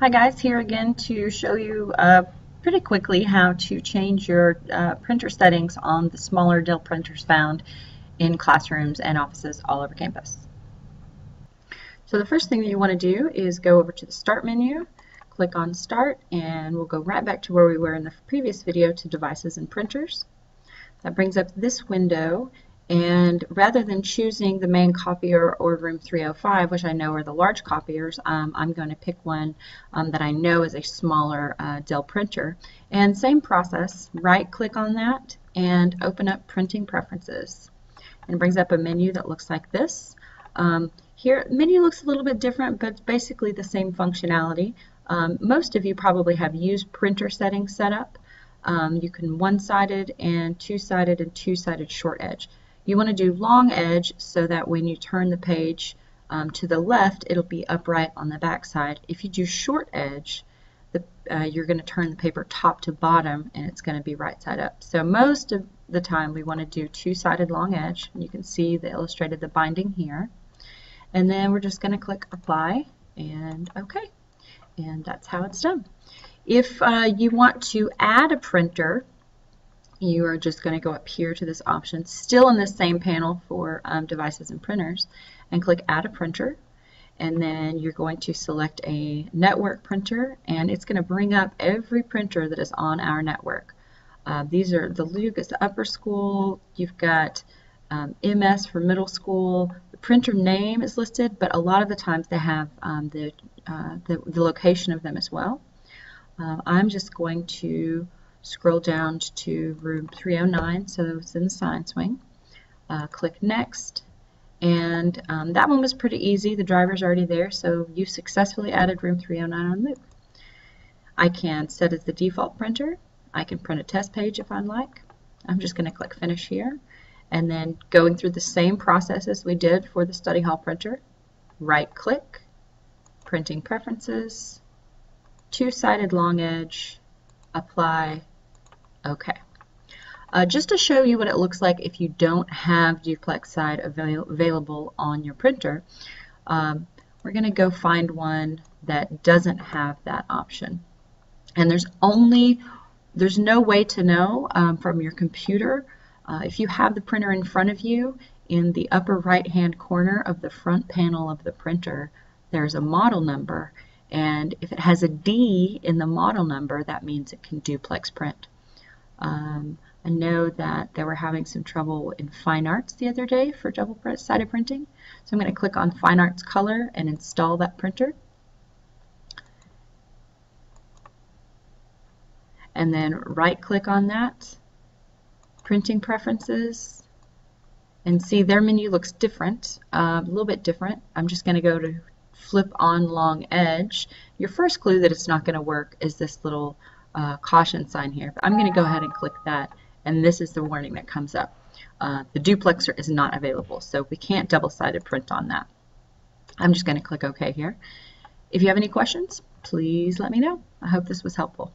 Hi guys, here again to show you uh, pretty quickly how to change your uh, printer settings on the smaller Dell printers found in classrooms and offices all over campus. So the first thing that you want to do is go over to the Start menu, click on Start, and we'll go right back to where we were in the previous video to Devices and Printers. That brings up this window and rather than choosing the main copier or room 305, which I know are the large copiers, um, I'm going to pick one um, that I know is a smaller uh, Dell printer. And same process, right click on that and open up printing preferences. And it brings up a menu that looks like this. Um, here, menu looks a little bit different, but it's basically the same functionality. Um, most of you probably have used printer settings set up. Um, you can one-sided and two-sided and two-sided short edge. You want to do long edge so that when you turn the page um, to the left, it'll be upright on the back side. If you do short edge, the, uh, you're going to turn the paper top to bottom and it's going to be right side up. So most of the time we want to do two-sided long edge. You can see the illustrated the binding here. And then we're just going to click apply and OK. And that's how it's done. If uh, you want to add a printer, you are just going to go up here to this option, still in the same panel for um, devices and printers, and click Add a Printer. And then you're going to select a network printer, and it's going to bring up every printer that is on our network. Uh, these are the Lucas upper school, you've got um, MS for middle school, the printer name is listed, but a lot of the times they have um, the, uh, the, the, location of them as well. Uh, I'm just going to Scroll down to room 309, so it's in the science wing. Uh, click Next, and um, that one was pretty easy. The driver's already there, so you successfully added room 309 on loop. I can set as the default printer. I can print a test page if I'd like. I'm just going to click Finish here, and then going through the same process as we did for the study hall printer. Right-click, Printing Preferences, Two-Sided Long Edge, Apply, Okay. Uh, just to show you what it looks like if you don't have duplex side avail available on your printer, um, we're going to go find one that doesn't have that option. And there's only, there's no way to know um, from your computer. Uh, if you have the printer in front of you, in the upper right hand corner of the front panel of the printer, there's a model number. And if it has a D in the model number, that means it can duplex print. Um, I know that they were having some trouble in Fine Arts the other day for double-sided printing. So I'm going to click on Fine Arts Color and install that printer. And then right-click on that, Printing Preferences, and see their menu looks different, uh, a little bit different. I'm just going to go to Flip on Long Edge. Your first clue that it's not going to work is this little uh, caution sign here. But I'm going to go ahead and click that, and this is the warning that comes up. Uh, the duplexer is not available, so we can't double-sided print on that. I'm just going to click OK here. If you have any questions, please let me know. I hope this was helpful.